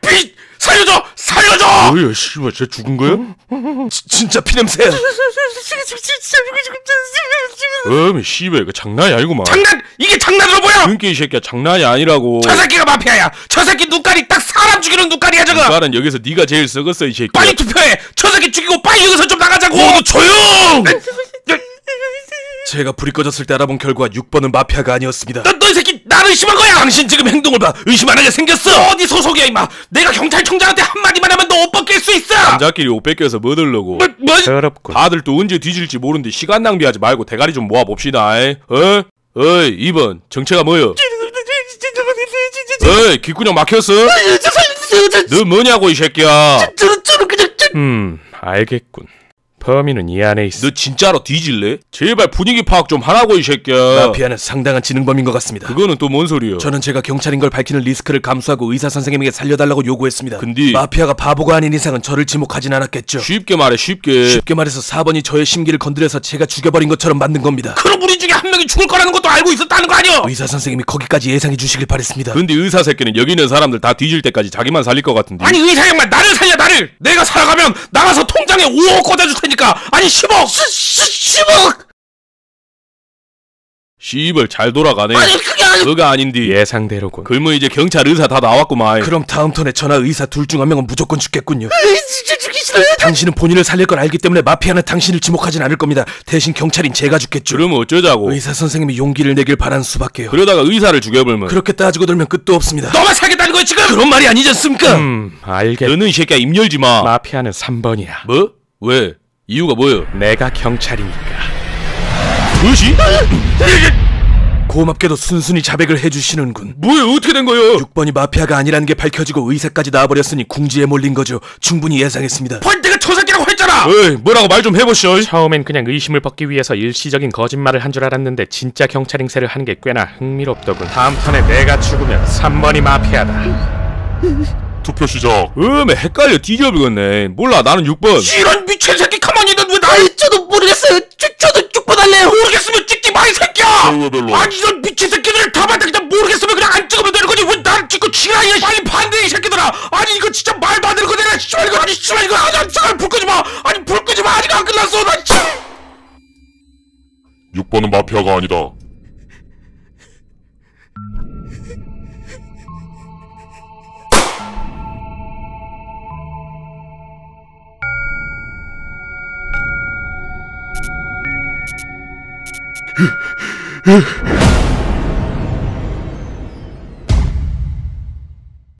비 살려줘! 살려줘! 뭐야 씨발 쟤 죽은 거야? 지- 진짜 피냄새야 어미 씨발 이거 장난이 아니구만 장난! 이게 장난으로 보여! 그러니까 이 새끼야 장난이 아니라고. 저 새끼가 마피아야. 저 새끼 눈깔이 딱 사람 죽이는 눈깔이야 저거. 나는 여기서 네가 제일 썩었어 이 새끼야. 빨리 투표해! 저 새끼 죽이고 빨리 여기서 좀 나가자고! 모두 조용! 제가 불이 꺼졌을 때 알아본 결과 6번은 마피아가 아니었습니다. 너, 너이 새끼 나를 의심한 거야 당신 지금 행동을 봐 의심 안 하게 생겼어 너 어디 소속이야 임마 내가 경찰청장한테 한마디만 하면 너 옷 벗길 수 있어 남자끼리 옷 뺏겨서 뭐 들려고 뭐, 뭐? 더럽군 다들 또 언제 뒤질지 모르는데 시간 낭비하지 말고 대가리 좀 모아봅시다 에? 어? 어이 2번 정체가 뭐여? 어이 귓구녕 막혔어? 너 뭐냐고 이 새끼야 음 알겠군 범인은 이 안에 있어 너 진짜로 뒤질래? 제발 분위기 파악 좀 하라고 이 새끼야 마피아는 상당한 지능범인 것 같습니다 그거는 또 뭔 소리야 저는 제가 경찰인 걸 밝히는 리스크를 감수하고 의사 선생님에게 살려달라고 요구했습니다. 근데- 마피아가 바보가 아닌 이상은 저를 지목하진 않았겠죠. 쉽게 말해 쉽게 쉽게 말해서 4번이 저의 심기를 건드려서 제가 죽여버린 것처럼 만든 겁니다. 그럼 우리 중에 한 명이 죽을 거라는 것도 알고 있었다는 거 아니야? 의사 선생님이 거기까지 예상해 주시길 바랬습니다. 근데 의사 새끼는 여기 있는 사람들 다 뒤질 때까지 자기만 살릴 것 같은데 아니 의사 양반 나를 살려 나를 내가 살아가면 나가서 통장에 5억 꽂아줄 테니 까 아니 10억 10억 씨발 잘 돌아가네 아니 그게 아니 너가 아닌디 예상대로군 그러면 이제 경찰 의사 다 나왔구만 그럼 다음 턴에 저나 의사 둘 중 한 명은 무조건 죽겠군요. 진짜 죽기 싫어요 당신은 본인을 살릴 걸 알기 때문에 마피아는 당신을 지목하진 않을 겁니다. 대신 경찰인 제가 죽겠죠. 그러면 어쩌자고 의사 선생님이 용기를 내길 바란 수밖에요. 그러다가 의사를 죽여버리면 그렇게 따지고 들면 끝도 없습니다. 너만 살겠다는 거야 지금 그런 말이 아니지 않습니까? 음 알겠 너는 이 새끼야 입 열지 마 마피아는 3번이야 뭐? 왜? 이유가 뭐여? 내가 경찰이니까 뭐지? 고맙게도 순순히 자백을 해주시는군. 뭐야 어떻게 된 거여? 6번이 마피아가 아니라는 게 밝혀지고 의사까지 나와버렸으니 궁지에 몰린 거죠. 충분히 예상했습니다. 펀드가 저 새끼라고 했잖아 어이 뭐라고 말 좀 해보시오 처음엔 그냥 의심을 벗기 위해서 일시적인 거짓말을 한 줄 알았는데 진짜 경찰 행세를 하는 게 꽤나 흥미롭더군. 다음 턴에 내가 죽으면 3번이 마피아다. 투표 시작. 음에 헷갈려 뒤져버렸네. 몰라 나는 6번. 이런 미친 새끼 가만히 있는 왜 나를 저도 모르겠어요. 저, 저도 죽고 달래요. 모르겠으면 찍지 마 이 새끼야! 별로. 아니 이런 미친 새끼들을 다 봤다 그냥 모르겠으면 그냥 안 찍으면 되는 거지. 왜 나를 찍고 지랄이야 빨리 반대 이 새끼들아. 아니 이거 진짜 말도 안 되는 거 내가 씨발 이거 아니 씨발 이거. 아니 잠깐 불 끄지 마. 아니 불 끄지 마. 아직 안 끝났어. 나 진짜 6번은 마피아가 아니다. Ugh.